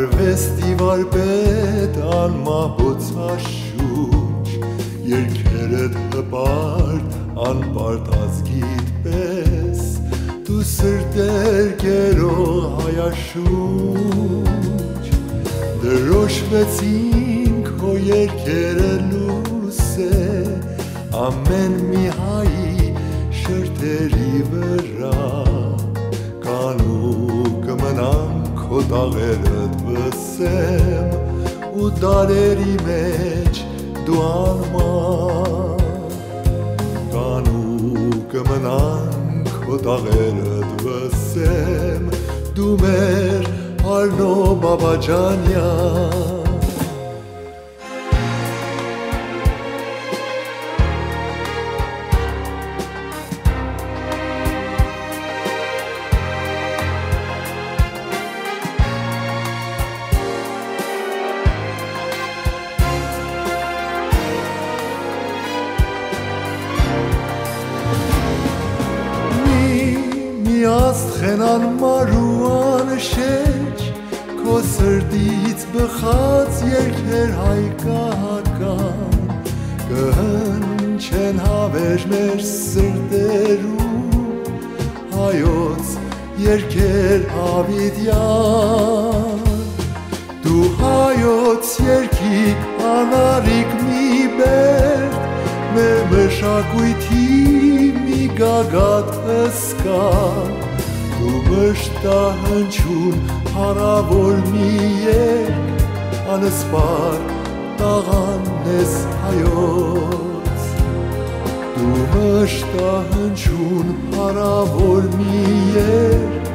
արվեստի վարպետ անմահոցաշունչ երկերդ հպարտ անպարտ ազգիտ պես դու սրտեր կերող հայաշունչ դրոշվեցին քո երկերը լույս է ամեն մի հայի շրթերի վրա կանու կմնան քո տաղերդ վսեմ ու դարերի մեջ դու անման կանու կմնան քո տաղերդ վսեմ դու մեր Արնո Բաբաջանյան աստխենան մարուան շեջ քո սրտից բխած երկեր հայկական կհնչեն հավեր մեր սրտերում հայոց երկեր հավիդյան դու հայոց երկի անարիք մի բերդ մեր մշակույթի մի գագաթ հսկա դու մշտահնչուն հարավոր մի երկ անսպար տաղանն ես հայոց դու մշտահնչուն հարավոր մի երկ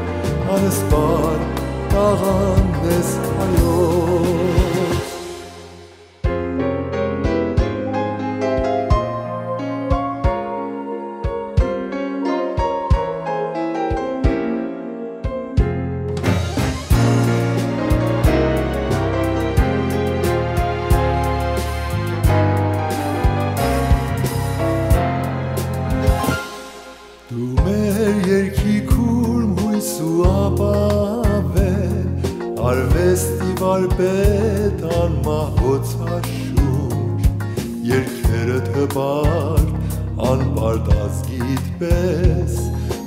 անսպար տաղանն ես հայոց Արվեստի վարպետ անմահոց հաշուր Երկերը թպար անպարտ ազգիտ պես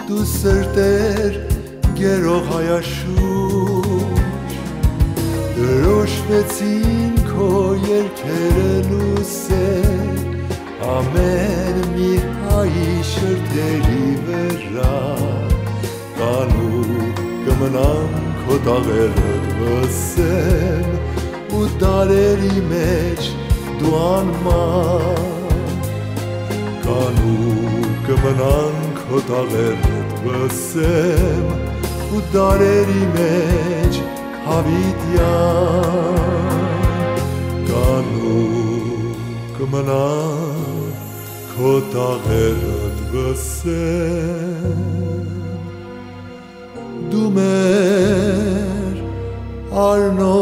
Դու սրտեր գերող հայաշուր Դրոշվեցին քո երկերը լուսեր Ամեն մի հայի շրտերի վրա Կանու կմնան քո տաղերդ վսեմ Ու դարերի մեջ դու անման Կանու կմնան քո տաղերդ վսեմ Ու դարերի մեջ հավիտյան Կանու կմնան քո տաղերդ վսեմ մեր Արնո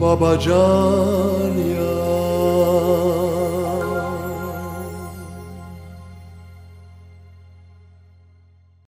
Բաբաջանյան